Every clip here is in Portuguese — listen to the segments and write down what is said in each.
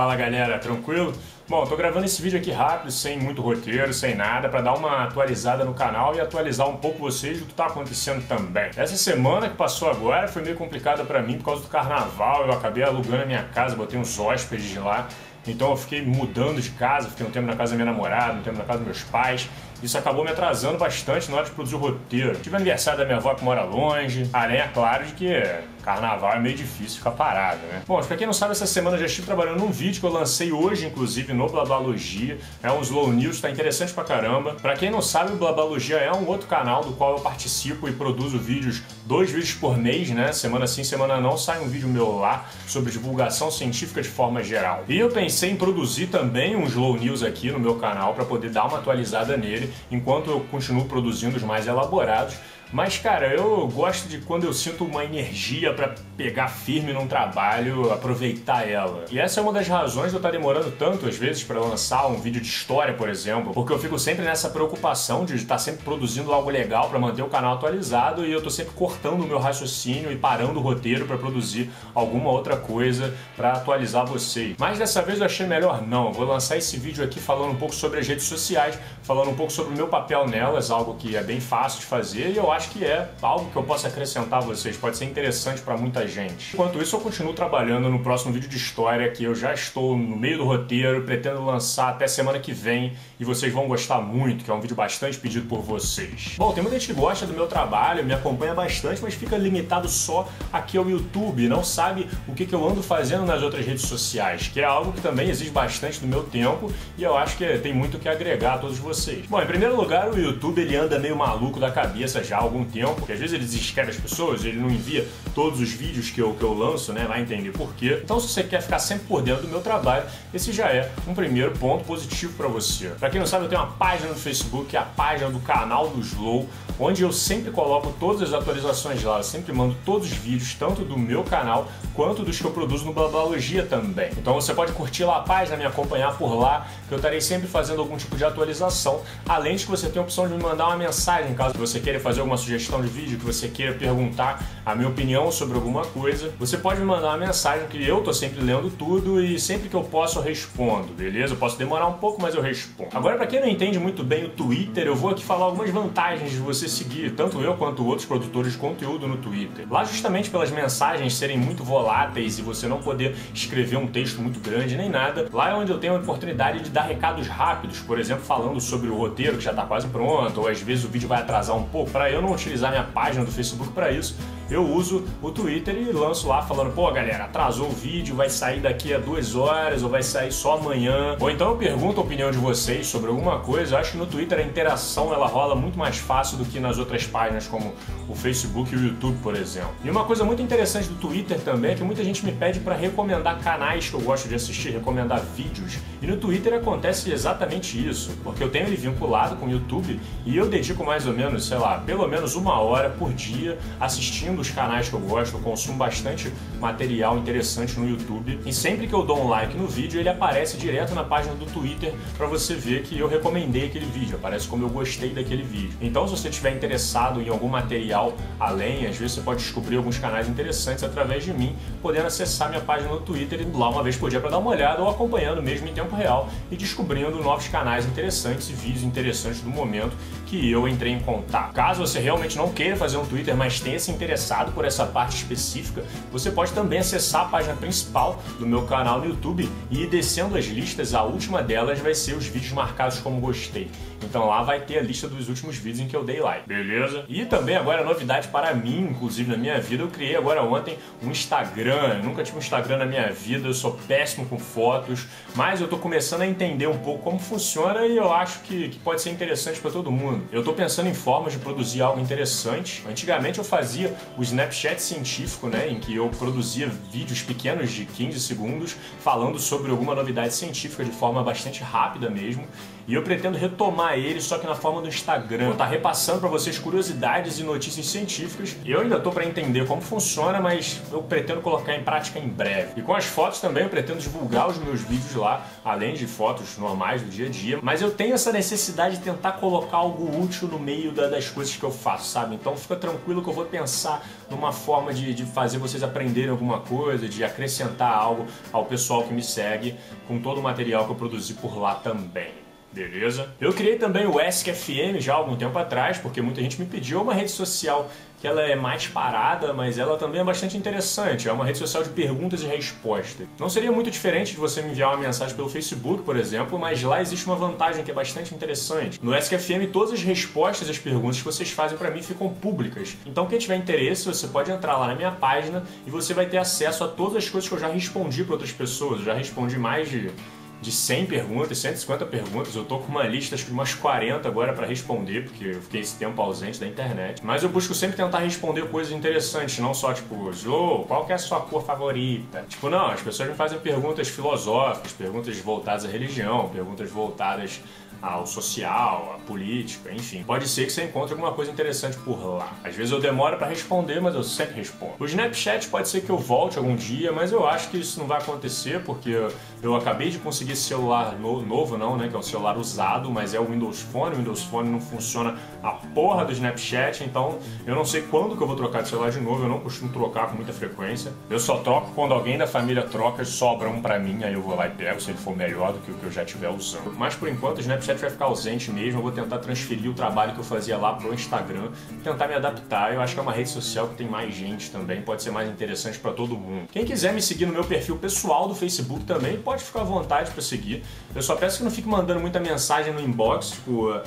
Fala galera, tranquilo? Bom, tô gravando esse vídeo aqui rápido, sem muito roteiro, sem nada, para dar uma atualizada no canal e atualizar um pouco vocês do que tá acontecendo também. Essa semana que passou agora foi meio complicada para mim por causa do carnaval, eu acabei alugando a minha casa, botei uns hóspedes lá, então eu fiquei mudando de casa, fiquei um tempo na casa da minha namorada, um tempo na casa dos meus pais, isso acabou me atrasando bastante na hora de produzir o roteiro. Tive aniversário da minha avó que mora longe, além, é claro, de que carnaval é meio difícil ficar parado, né? Bom, pra quem não sabe, essa semana eu já estive trabalhando num vídeo que eu lancei hoje, inclusive, no Blabalogia. É um slow news, tá interessante pra caramba. Pra quem não sabe, o Blabalogia é um outro canal do qual eu participo e produzo vídeos, dois vídeos por mês, né? Semana sim, semana não, sai um vídeo meu lá sobre divulgação científica de forma geral. E eu pensei em produzir também um slow news aqui no meu canal para poder dar uma atualizada nele enquanto eu continuo produzindo os mais elaborados mas, cara, eu gosto de quando eu sinto uma energia para pegar firme num trabalho, aproveitar ela. E essa é uma das razões de eu estar demorando tanto, às vezes, para lançar um vídeo de história, por exemplo, porque eu fico sempre nessa preocupação de estar sempre produzindo algo legal para manter o canal atualizado e eu tô sempre cortando o meu raciocínio e parando o roteiro para produzir alguma outra coisa para atualizar vocês. Mas dessa vez eu achei melhor não. Vou lançar esse vídeo aqui falando um pouco sobre as redes sociais, falando um pouco sobre o meu papel nelas, algo que é bem fácil de fazer e eu acho acho que é algo que eu posso acrescentar a vocês, pode ser interessante para muita gente. Enquanto isso, eu continuo trabalhando no próximo vídeo de história, que eu já estou no meio do roteiro, pretendo lançar até semana que vem e vocês vão gostar muito, que é um vídeo bastante pedido por vocês. Bom, tem muita gente que gosta do meu trabalho, me acompanha bastante, mas fica limitado só aqui ao YouTube, não sabe o que, que eu ando fazendo nas outras redes sociais, que é algo que também exige bastante do meu tempo e eu acho que tem muito que agregar a todos vocês. Bom, em primeiro lugar, o YouTube ele anda meio maluco da cabeça já algum tempo, porque às vezes ele desescreve as pessoas, ele não envia todos os vídeos que eu, que eu lanço, né? Vai entender por quê. Então, se você quer ficar sempre por dentro do meu trabalho, esse já é um primeiro ponto positivo para você. Para quem não sabe, eu tenho uma página no Facebook, a página do canal do Slow, onde eu sempre coloco todas as atualizações lá. Eu sempre mando todos os vídeos, tanto do meu canal quanto dos que eu produzo no Blabalogia também. Então você pode curtir lá a página, me acompanhar por lá, que eu estarei sempre fazendo algum tipo de atualização. Além de que você tem a opção de me mandar uma mensagem caso você queira fazer alguma sugestão de vídeo, que você queira perguntar a minha opinião sobre alguma coisa, você pode me mandar uma mensagem que eu tô sempre lendo tudo e sempre que eu posso eu respondo, beleza? Eu posso demorar um pouco, mas eu respondo. Agora, para quem não entende muito bem o Twitter, eu vou aqui falar algumas vantagens de você seguir tanto eu quanto outros produtores de conteúdo no Twitter. Lá, justamente pelas mensagens serem muito voláteis e você não poder escrever um texto muito grande nem nada, lá é onde eu tenho a oportunidade de dar recados rápidos, por exemplo, falando sobre o roteiro que já está quase pronto, ou às vezes o vídeo vai atrasar um pouco, para eu não utilizar minha página do Facebook para isso, eu uso o Twitter e lanço lá falando, pô galera, atrasou o vídeo, vai sair daqui a duas horas ou vai sair só amanhã. Ou então eu pergunto a opinião de vocês sobre alguma coisa. Eu acho que no Twitter a interação ela rola muito mais fácil do que nas outras páginas como o Facebook e o YouTube, por exemplo. E uma coisa muito interessante do Twitter também é que muita gente me pede para recomendar canais que eu gosto de assistir, recomendar vídeos. E no Twitter acontece exatamente isso, porque eu tenho ele vinculado com o YouTube e eu dedico mais ou menos, sei lá, pelo menos uma hora por dia assistindo dos canais que eu gosto, eu consumo bastante material interessante no YouTube. E sempre que eu dou um like no vídeo, ele aparece direto na página do Twitter para você ver que eu recomendei aquele vídeo, aparece como eu gostei daquele vídeo. Então, se você estiver interessado em algum material além, às vezes você pode descobrir alguns canais interessantes através de mim, podendo acessar minha página no Twitter e lá uma vez por dia para dar uma olhada ou acompanhando mesmo em tempo real e descobrindo novos canais interessantes e vídeos interessantes do momento que eu entrei em contato. Caso você realmente não queira fazer um Twitter, mas tenha se interessado interessado por essa parte específica, você pode também acessar a página principal do meu canal no YouTube e ir descendo as listas, a última delas vai ser os vídeos marcados como gostei. Então lá vai ter a lista dos últimos vídeos em que eu dei like, beleza? E também agora novidade para mim, inclusive na minha vida, eu criei agora ontem um Instagram. Eu nunca tive um Instagram na minha vida, eu sou péssimo com fotos, mas eu tô começando a entender um pouco como funciona e eu acho que, que pode ser interessante para todo mundo. Eu tô pensando em formas de produzir algo interessante. Antigamente eu fazia o Snapchat científico, né, em que eu produzia vídeos pequenos de 15 segundos falando sobre alguma novidade científica de forma bastante rápida mesmo. E eu pretendo retomar ele só que na forma do Instagram. Vou estar tá repassando para vocês curiosidades e notícias científicas. Eu ainda tô para entender como funciona, mas eu pretendo colocar em prática em breve. E com as fotos também eu pretendo divulgar os meus vídeos lá, além de fotos normais do dia a dia. Mas eu tenho essa necessidade de tentar colocar algo útil no meio das coisas que eu faço, sabe? Então fica tranquilo que eu vou pensar numa forma de, de fazer vocês aprenderem alguma coisa, de acrescentar algo ao pessoal que me segue com todo o material que eu produzi por lá também. Beleza? Eu criei também o ESC-FM já há algum tempo atrás, porque muita gente me pediu uma rede social que ela é mais parada, mas ela também é bastante interessante. É uma rede social de perguntas e respostas. Não seria muito diferente de você me enviar uma mensagem pelo Facebook, por exemplo, mas lá existe uma vantagem que é bastante interessante. No ESC-FM, todas as respostas às perguntas que vocês fazem para mim ficam públicas. Então, quem tiver interesse, você pode entrar lá na minha página e você vai ter acesso a todas as coisas que eu já respondi para outras pessoas. Eu já respondi mais de de 100 perguntas, 150 perguntas. Eu tô com uma lista acho que de umas 40 agora para responder, porque eu fiquei esse tempo ausente da internet. Mas eu busco sempre tentar responder coisas interessantes, não só tipo, Slow, qual que é a sua cor favorita? Tipo, não, as pessoas me fazem perguntas filosóficas, perguntas voltadas à religião, perguntas voltadas ao social, à política, enfim. Pode ser que você encontre alguma coisa interessante por lá. Às vezes eu demoro para responder, mas eu sempre respondo. O Snapchat pode ser que eu volte algum dia, mas eu acho que isso não vai acontecer porque eu acabei de conseguir esse celular no, novo, não, né? Que é um celular usado, mas é o Windows Phone. O Windows Phone não funciona a porra do Snapchat, então eu não sei quando que eu vou trocar de celular de novo. Eu não costumo trocar com muita frequência. Eu só troco quando alguém da família troca e sobra um pra mim, aí eu vou lá e pego se ele for melhor do que o que eu já estiver usando. Mas por enquanto o Snapchat vai ficar ausente mesmo. Eu vou tentar transferir o trabalho que eu fazia lá pro Instagram, tentar me adaptar. Eu acho que é uma rede social que tem mais gente também, pode ser mais interessante para todo mundo. Quem quiser me seguir no meu perfil pessoal do Facebook também, pode ficar à vontade para seguir. Eu só peço que não fique mandando muita mensagem no inbox, tipo,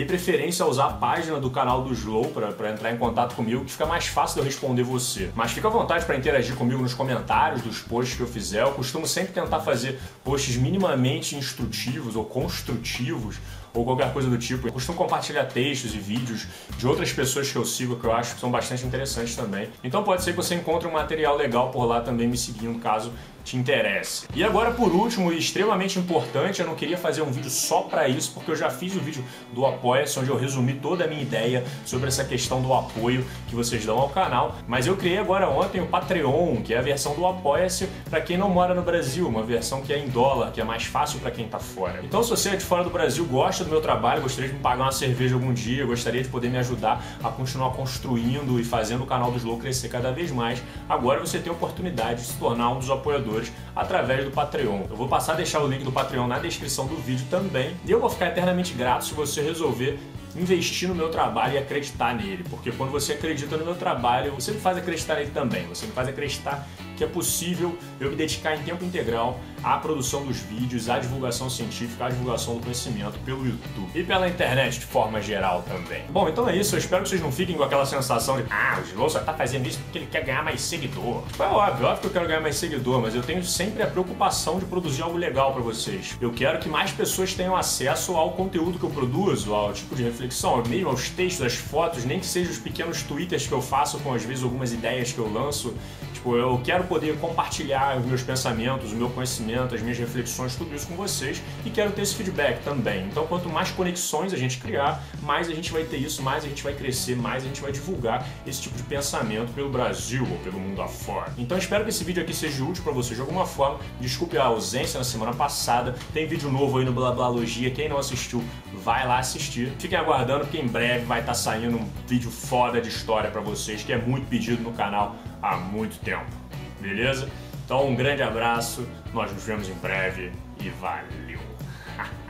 dê preferência a usar a página do canal do Slow para entrar em contato comigo, que fica mais fácil de eu responder você. Mas fica à vontade para interagir comigo nos comentários dos posts que eu fizer. Eu costumo sempre tentar fazer posts minimamente instrutivos ou construtivos ou qualquer coisa do tipo. Eu costumo compartilhar textos e vídeos de outras pessoas que eu sigo que eu acho que são bastante interessantes também. Então pode ser que você encontre um material legal por lá também me seguindo, caso te interesse. E agora, por último e extremamente importante, eu não queria fazer um vídeo só para isso, porque eu já fiz o vídeo do Apoia-se, onde eu resumi toda a minha ideia sobre essa questão do apoio que vocês dão ao canal. Mas eu criei agora ontem o Patreon, que é a versão do Apoia-se para quem não mora no Brasil, uma versão que é em dólar, que é mais fácil para quem está fora. Então, se você é de fora do Brasil, gosta do meu trabalho, gostaria de me pagar uma cerveja algum dia, gostaria de poder me ajudar a continuar construindo e fazendo o canal do Slow crescer cada vez mais, agora você tem a oportunidade de se tornar um dos apoiadores através do Patreon. Eu vou passar a deixar o link do Patreon na descrição do vídeo também. E eu vou ficar eternamente grato se você resolver investir no meu trabalho e acreditar nele, porque quando você acredita no meu trabalho, você me faz acreditar nele também, você me faz acreditar que é possível eu me dedicar em tempo integral à produção dos vídeos, à divulgação científica, à divulgação do conhecimento pelo YouTube e pela internet de forma geral também. Bom, então é isso, eu espero que vocês não fiquem com aquela sensação de ah, o Slow só tá fazendo isso porque ele quer ganhar mais seguidor. É óbvio, óbvio que eu quero ganhar mais seguidor, mas eu tenho sempre a preocupação de produzir algo legal para vocês. Eu quero que mais pessoas tenham acesso ao conteúdo que eu produzo, ao tipo de reflexão, mesmo aos textos, às fotos, nem que sejam os pequenos twitters que eu faço com às vezes algumas ideias que eu lanço. Tipo, eu quero poder compartilhar os meus pensamentos, o meu conhecimento, as minhas reflexões, tudo isso com vocês e quero ter esse feedback também. Então, quanto mais conexões a gente criar, mais a gente vai ter isso, mais a gente vai crescer, mais a gente vai divulgar esse tipo de pensamento pelo Brasil ou pelo mundo afora. Então, espero que esse vídeo aqui seja útil para vocês de alguma forma. Desculpe a ausência na semana passada. Tem vídeo novo aí no Blablalogia. Quem não assistiu, vai lá assistir. Fiquem aguardando porque em breve vai estar tá saindo um vídeo foda de história para vocês, que é muito pedido no canal há muito tempo beleza? Então um grande abraço, nós nos vemos em breve e valeu!